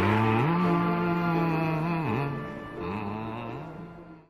Bye.